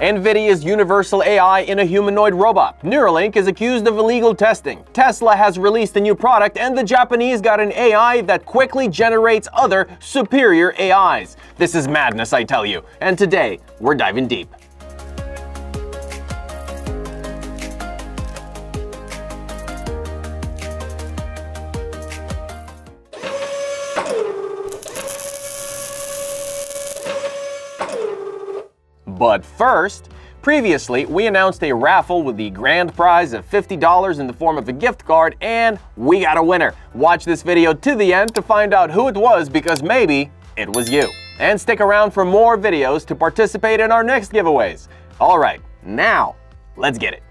NVIDIA's Universal AI in a humanoid robot. Neuralink is accused of illegal testing. Tesla has released a new product, and the Japanese got an AI that quickly generates other superior AIs. This is madness, I tell you. And today, we're diving deep. But first, previously we announced a raffle with the grand prize of $50 in the form of a gift card and we got a winner. Watch this video to the end to find out who it was because maybe it was you. And stick around for more videos to participate in our next giveaways. Alright, now let's get it.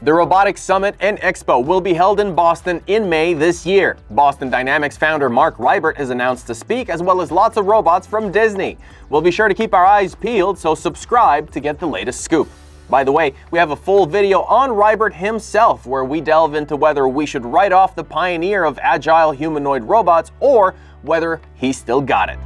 The Robotics Summit and Expo will be held in Boston in May this year. Boston Dynamics founder Marc Raibert is announced to speak, as well as lots of robots from Disney. We'll be sure to keep our eyes peeled, so subscribe to get the latest scoop. By the way, we have a full video on Raibert himself where we delve into whether we should write off the pioneer of agile humanoid robots or whether he still got it.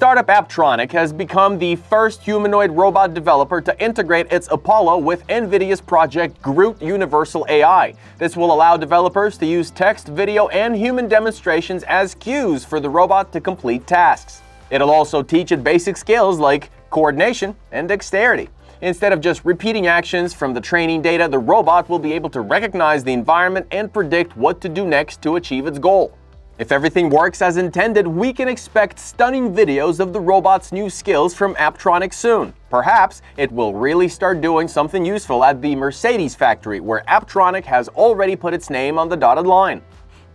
Startup Apptronik has become the first humanoid robot developer to integrate its Apollo with NVIDIA's project Groot Universal AI. This will allow developers to use text, video, and human demonstrations as cues for the robot to complete tasks. It'll also teach it basic skills like coordination and dexterity. Instead of just repeating actions from the training data, the robot will be able to recognize the environment and predict what to do next to achieve its goal. If everything works as intended, we can expect stunning videos of the robot's new skills from Apptronik soon. Perhaps it will really start doing something useful at the Mercedes factory, where Apptronik has already put its name on the dotted line.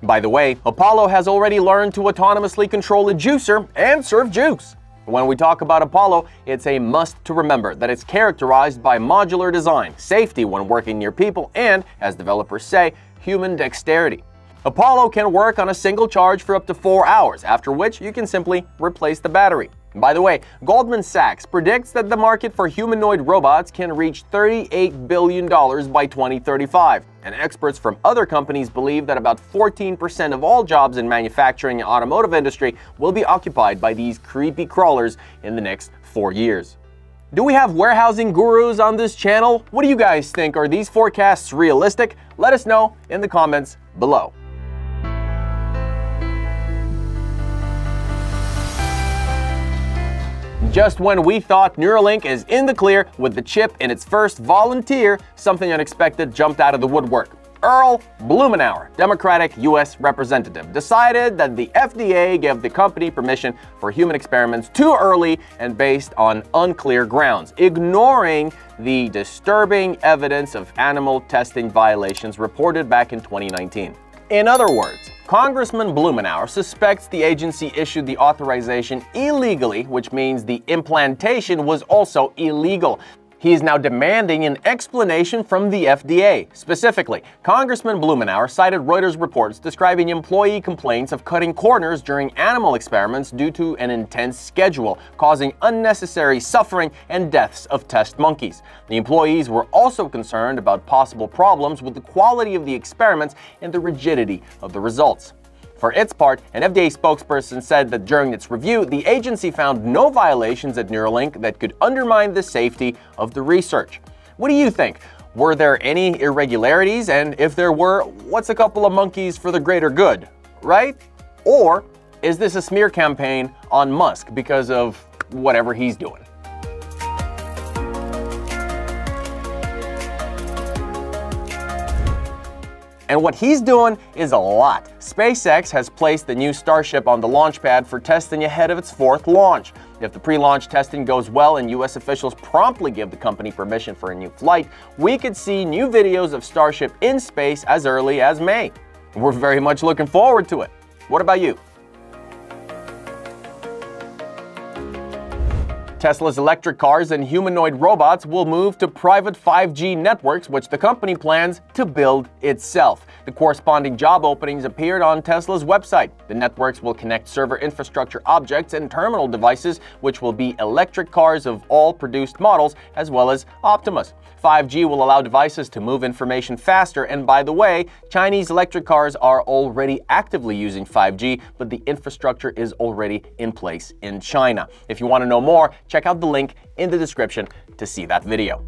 By the way, Apollo has already learned to autonomously control a juicer and serve juice. When we talk about Apollo, it's a must to remember that it's characterized by modular design, safety when working near people, and, as developers say, human dexterity. Apollo can work on a single charge for up to 4 hours, after which you can simply replace the battery. By the way, Goldman Sachs predicts that the market for humanoid robots can reach $38 billion by 2035, and experts from other companies believe that about 14% of all jobs in manufacturing and automotive industry will be occupied by these creepy crawlers in the next four years. Do we have warehousing gurus on this channel? What do you guys think? Are these forecasts realistic? Let us know in the comments below. Just when we thought Neuralink is in the clear with the chip in its first volunteer, something unexpected jumped out of the woodwork. Earl Blumenauer, Democratic U.S. representative, decided that the FDA gave the company permission for human experiments too early and based on unclear grounds, ignoring the disturbing evidence of animal testing violations reported back in 2019. In other words, Congressman Blumenauer suspects the agency issued the authorization illegally, which means the implantation was also illegal. He is now demanding an explanation from the FDA. Specifically, Congressman Blumenauer cited Reuters reports describing employee complaints of cutting corners during animal experiments due to an intense schedule, causing unnecessary suffering and deaths of test monkeys. The employees were also concerned about possible problems with the quality of the experiments and the rigidity of the results. For its part, an FDA spokesperson said that during its review, the agency found no violations at Neuralink that could undermine the safety of the research. What do you think? Were there any irregularities? And if there were, what's a couple of monkeys for the greater good, right? Or is this a smear campaign on Musk because of whatever he's doing? And what he's doing is a lot. SpaceX has placed the new Starship on the launch pad for testing ahead of its fourth launch. If the pre-launch testing goes well and US officials promptly give the company permission for a new flight, we could see new videos of Starship in space as early as May. We're very much looking forward to it. What about you? Tesla's electric cars and humanoid robots will move to private 5G networks, which the company plans to build itself. The corresponding job openings appeared on Tesla's website. The networks will connect server infrastructure objects and terminal devices, which will be electric cars of all produced models, as well as Optimus. 5G will allow devices to move information faster, and by the way, Chinese electric cars are already actively using 5G, but the infrastructure is already in place in China. If you want to know more, check out the link in the description to see that video.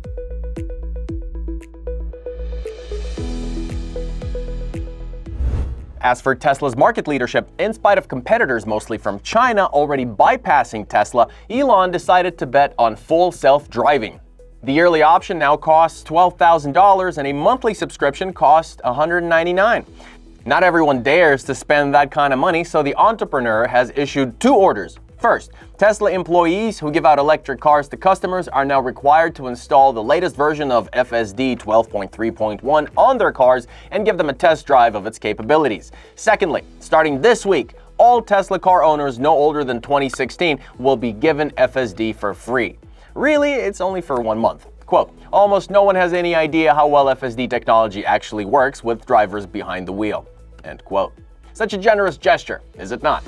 As for Tesla's market leadership, in spite of competitors mostly from China already bypassing Tesla, Elon decided to bet on full self-driving. The yearly option now costs $12,000 and a monthly subscription costs $199. Not everyone dares to spend that kind of money, so the entrepreneur has issued two orders. First, Tesla employees who give out electric cars to customers are now required to install the latest version of FSD 12.3.1 on their cars and give them a test drive of its capabilities. Secondly, starting this week, all Tesla car owners no older than 2016 will be given FSD for free. Really, it's only for one month. Quote, almost no one has any idea how well FSD technology actually works with drivers behind the wheel. End quote. Such a generous gesture, is it not?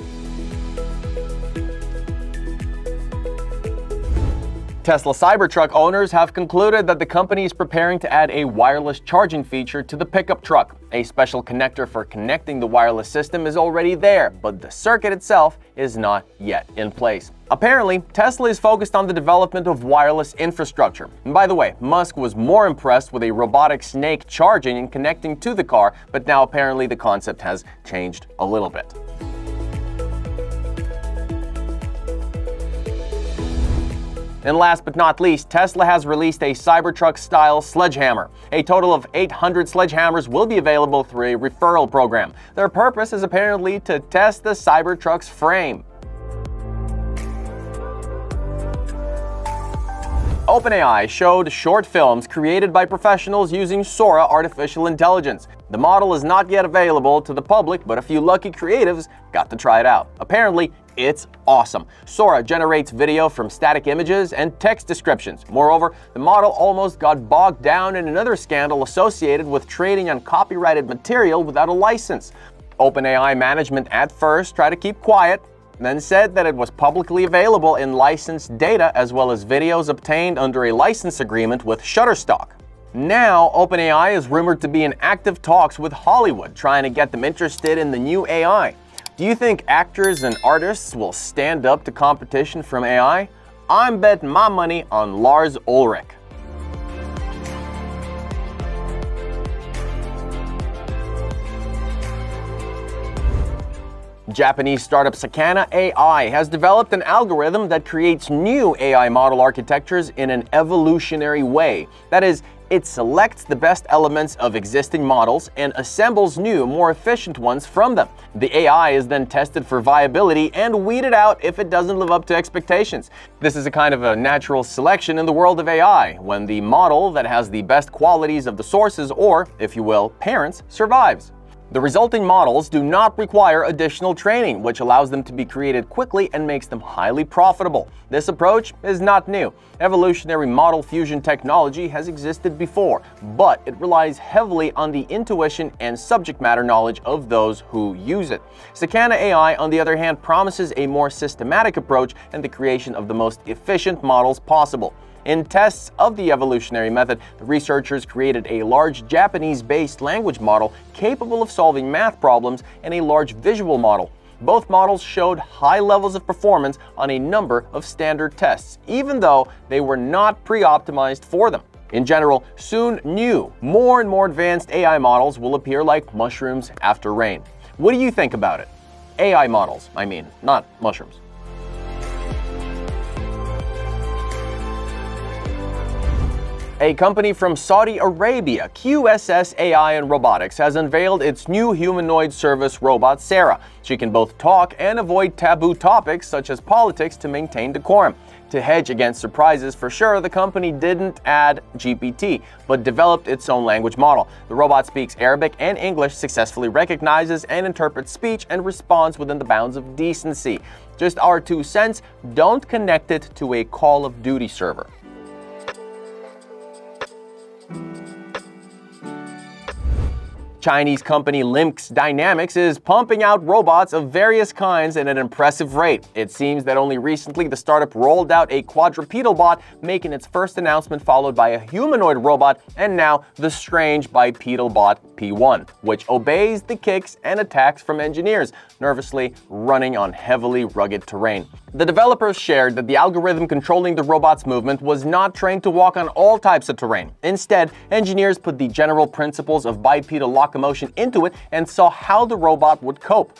Tesla Cybertruck owners have concluded that the company is preparing to add a wireless charging feature to the pickup truck. A special connector for connecting the wireless system is already there, but the circuit itself is not yet in place. Apparently, Tesla is focused on the development of wireless infrastructure. And by the way, Musk was more impressed with a robotic snake charging and connecting to the car, but now apparently the concept has changed a little bit. And last but not least, Tesla has released a Cybertruck-style sledgehammer. A total of 800 sledgehammers will be available through a referral program. Their purpose is apparently to test the Cybertruck's frame. OpenAI showed short films created by professionals using Sora artificial intelligence. The model is not yet available to the public, but a few lucky creatives got to try it out. Apparently, it's awesome. Sora generates video from static images and text descriptions. Moreover, the model almost got bogged down in another scandal associated with trading on copyrighted material without a license. OpenAI management at first tried to keep quiet, then said that it was publicly available in licensed data as well as videos obtained under a license agreement with Shutterstock. Now, OpenAI is rumored to be in active talks with Hollywood, trying to get them interested in the new AI. Do you think actors and artists will stand up to competition from AI? I'm betting my money on Lars Ulrich. Japanese startup Sakana AI has developed an algorithm that creates new AI model architectures in an evolutionary way. That is, it selects the best elements of existing models and assembles new, more efficient ones from them. The AI is then tested for viability and weeded out if it doesn't live up to expectations. This is a kind of a natural selection in the world of AI, when the model that has the best qualities of the sources or, if you will, parents, survives. The resulting models do not require additional training, which allows them to be created quickly and makes them highly profitable. This approach is not new. Evolutionary model fusion technology has existed before, but it relies heavily on the intuition and subject matter knowledge of those who use it. Sakana AI, on the other hand, promises a more systematic approach and the creation of the most efficient models possible. In tests of the evolutionary method, the researchers created a large Japanese-based language model capable of solving math problems and a large visual model. Both models showed high levels of performance on a number of standard tests, even though they were not pre-optimized for them. In general, soon new, more and more advanced AI models will appear like mushrooms after rain. What do you think about it? AI models, I mean, not mushrooms. A company from Saudi Arabia, QSS AI and Robotics, has unveiled its new humanoid service robot, Sarah. She can both talk and avoid taboo topics such as politics to maintain decorum. To hedge against surprises for sure, the company didn't add GPT, but developed its own language model. The robot speaks Arabic and English, successfully recognizes and interprets speech, and responds within the bounds of decency. Just our two cents, don't connect it to a Call of Duty server. Chinese company LimX Dynamics is pumping out robots of various kinds at an impressive rate. It seems that only recently the startup rolled out a quadrupedal bot, making its first announcement followed by a humanoid robot, and now the strange bipedal bot P1, which obeys the kicks and attacks from engineers, nervously running on heavily rugged terrain. The developers shared that the algorithm controlling the robot's movement was not trained to walk on all types of terrain. Instead, engineers put the general principles of bipedal locomotion into it and saw how the robot would cope.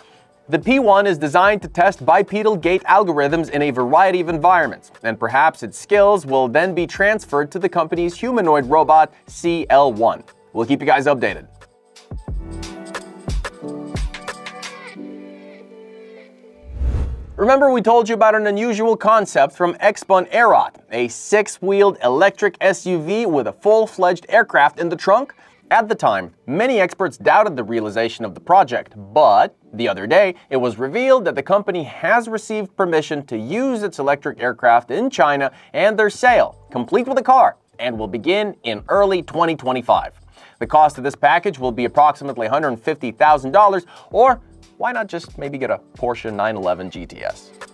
The P1 is designed to test bipedal gait algorithms in a variety of environments, and perhaps its skills will then be transferred to the company's humanoid robot CL1. We'll keep you guys updated. Remember we told you about an unusual concept from Xpeng AeroHT, a six-wheeled electric SUV with a full-fledged aircraft in the trunk? At the time, many experts doubted the realization of the project, but the other day, it was revealed that the company has received permission to use its electric aircraft in China and their sale, complete with a car, and will begin in early 2025. The cost of this package will be approximately $150,000 or why not just maybe get a Porsche 911 GTS?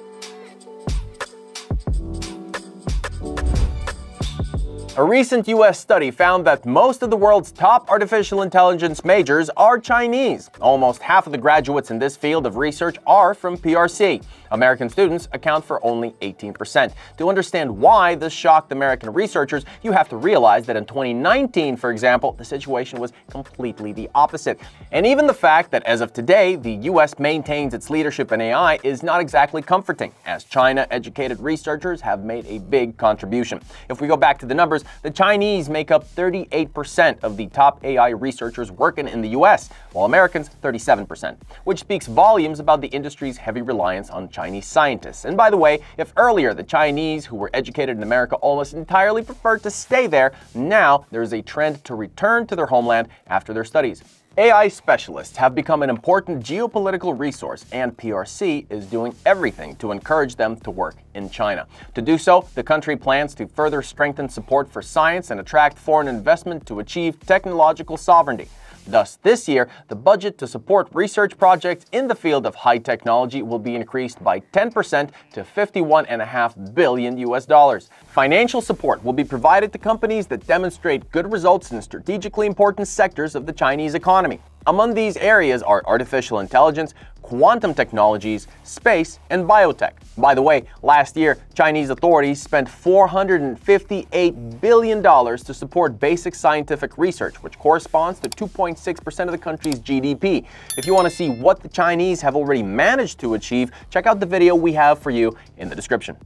A recent US study found that most of the world's top artificial intelligence majors are Chinese. Almost half of the graduates in this field of research are from PRC. American students account for only 18%. To understand why this shocked American researchers, you have to realize that in 2019, for example, the situation was completely the opposite. And even the fact that as of today, the US maintains its leadership in AI is not exactly comforting, as China educated researchers have made a big contribution. If we go back to the numbers, the Chinese make up 38% of the top AI researchers working in the US, while Americans 37%, which speaks volumes about the industry's heavy reliance on Chinese scientists. And by the way, if earlier the Chinese who were educated in America almost entirely preferred to stay there, now there is a trend to return to their homeland after their studies. AI specialists have become an important geopolitical resource, and PRC is doing everything to encourage them to work in China. To do so, the country plans to further strengthen support for science and attract foreign investment to achieve technological sovereignty. Thus, this year, the budget to support research projects in the field of high technology will be increased by 10% to 51.5 billion US dollars. Financial support will be provided to companies that demonstrate good results in strategically important sectors of the Chinese economy. Among these areas are artificial intelligence, quantum technologies, space, and biotech. By the way, last year, Chinese authorities spent $458 billion to support basic scientific research, which corresponds to 2.6% of the country's GDP. If you want to see what the Chinese have already managed to achieve, check out the video we have for you in the description.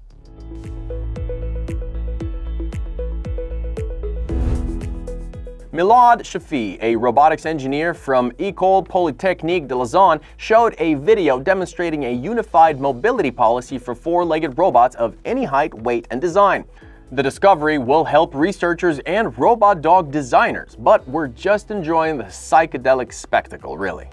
Milad Shafi, a robotics engineer from École Polytechnique de Lausanne, showed a video demonstrating a unified mobility policy for four-legged robots of any height, weight, and design. The discovery will help researchers and robot dog designers, but we're just enjoying the psychedelic spectacle, really.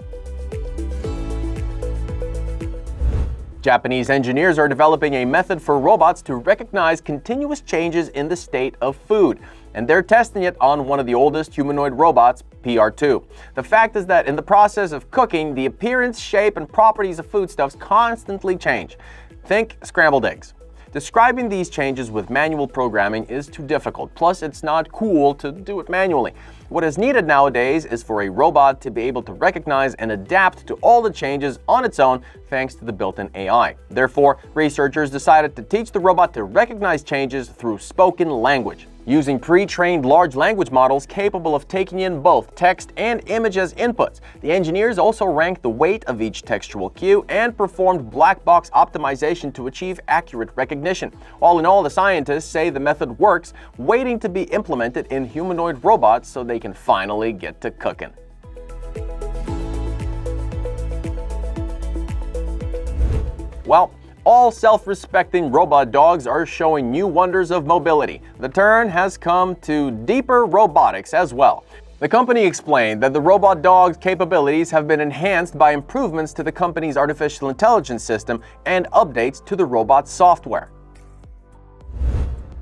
Japanese engineers are developing a method for robots to recognize continuous changes in the state of food and they're testing it on one of the oldest humanoid robots, PR2. The fact is that in the process of cooking, the appearance, shape, and properties of foodstuffs constantly change. Think scrambled eggs. Describing these changes with manual programming is too difficult, plus it's not cool to do it manually. What is needed nowadays is for a robot to be able to recognize and adapt to all the changes on its own thanks to the built-in AI. Therefore, researchers decided to teach the robot to recognize changes through spoken language. Using pre-trained large language models capable of taking in both text and image as inputs. The engineers also ranked the weight of each textual cue and performed black box optimization to achieve accurate recognition. All in all, the scientists say the method works, waiting to be implemented in humanoid robots so they can finally get to cooking. Well, all self-respecting robot dogs are showing new wonders of mobility. The turn has come to DEEP Robotics as well. The company explained that the robot dog's capabilities have been enhanced by improvements to the company's artificial intelligence system and updates to the robot's software.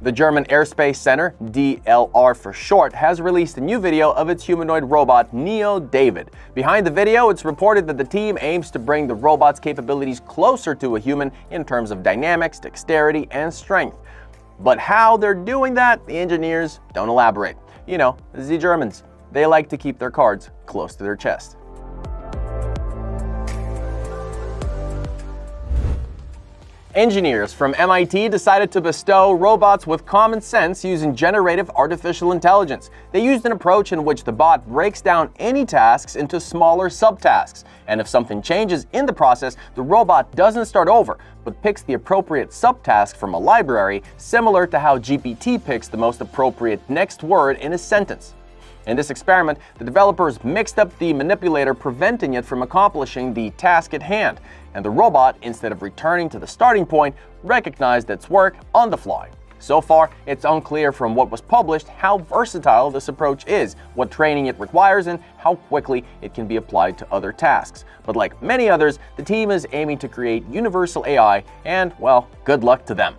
The German Aerospace Center, DLR for short, has released a new video of its humanoid robot Neo David. Behind the video, it's reported that the team aims to bring the robot's capabilities closer to a human in terms of dynamics, dexterity, and strength. But how they're doing that, the engineers don't elaborate. You know, the Germans. They like to keep their cards close to their chest. Engineers from MIT decided to bestow robots with common sense using generative artificial intelligence. They used an approach in which the bot breaks down any tasks into smaller subtasks, and if something changes in the process, the robot doesn't start over, but picks the appropriate subtask from a library, similar to how GPT picks the most appropriate next word in a sentence. In this experiment, the developers mixed up the manipulator, preventing it from accomplishing the task at hand, and the robot, instead of returning to the starting point, recognized its work on the fly. So far, it's unclear from what was published how versatile this approach is, what training it requires, and how quickly it can be applied to other tasks. But like many others, the team is aiming to create universal AI, and, well, good luck to them.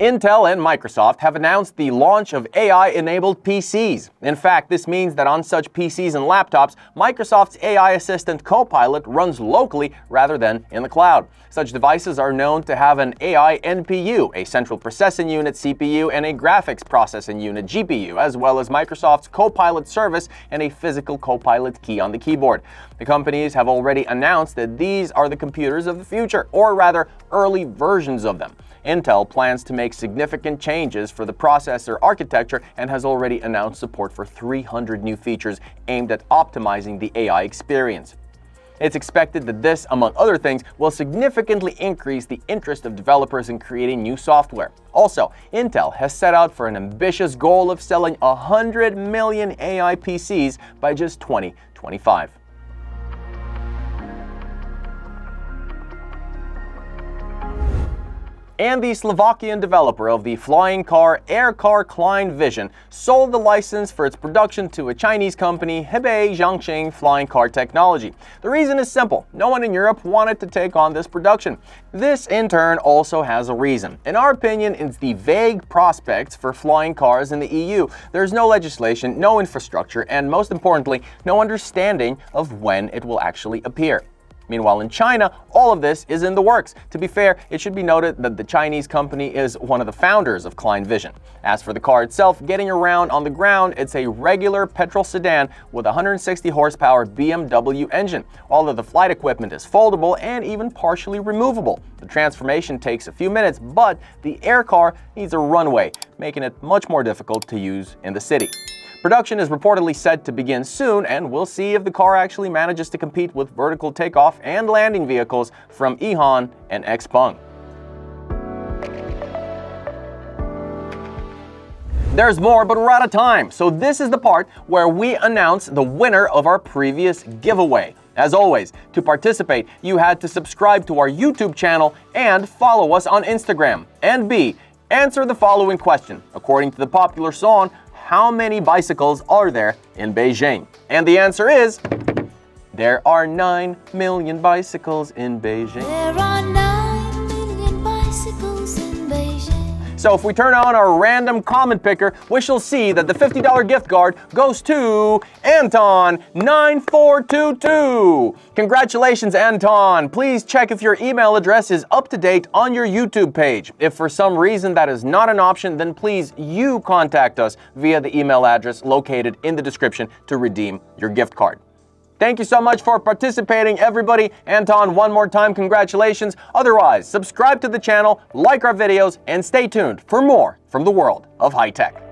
Intel and Microsoft have announced the launch of AI-enabled PCs. In fact, this means that on such PCs and laptops, Microsoft's AI assistant Copilot runs locally rather than in the cloud. Such devices are known to have an AI NPU, a central processing unit CPU, and a graphics processing unit GPU, as well as Microsoft's Copilot service and a physical Copilot key on the keyboard. The companies have already announced that these are the computers of the future, or rather, early versions of them. Intel plans to make significant changes for the processor architecture and has already announced support for 300 new features aimed at optimizing the AI experience. It's expected that this, among other things, will significantly increase the interest of developers in creating new software. Also, Intel has set out for an ambitious goal of selling 100 million AI PCs by just 2025. And the Slovakian developer of the flying car Aircar Klein Vision sold the license for its production to a Chinese company, Hebei Jianxin Flying Car Technology. The reason is simple. No one in Europe wanted to take on this production. This, in turn, also has a reason. In our opinion, it's the vague prospects for flying cars in the EU. There's no legislation, no infrastructure, and most importantly, no understanding of when it will actually appear. Meanwhile, in China, all of this is in the works. To be fair, it should be noted that the Chinese company is one of the founders of Klein Vision. As for the car itself, getting around on the ground, it's a regular petrol sedan with 160 horsepower BMW engine. All of the flight equipment is foldable and even partially removable. The transformation takes a few minutes, but the air car needs a runway, making it much more difficult to use in the city. Production is reportedly set to begin soon, and we'll see if the car actually manages to compete with vertical takeoff and landing vehicles from EHang and XPeng. There's more, but we're out of time, so this is the part where we announce the winner of our previous giveaway. As always, to participate, you had to subscribe to our YouTube channel and follow us on Instagram. And B, answer the following question. According to the popular song, how many bicycles are there in Beijing? And the answer is, there are 9 million bicycles in Beijing. So if we turn on our random comment picker, we shall see that the $50 gift card goes to Anton9422. Congratulations, Anton. Please check if your email address is up to date on your YouTube page. If for some reason that is not an option, then please you contact us via the email address located in the description to redeem your gift card. Thank you so much for participating, everybody. Anton, one more time, congratulations. Otherwise, subscribe to the channel, like our videos, and stay tuned for more from the world of high tech.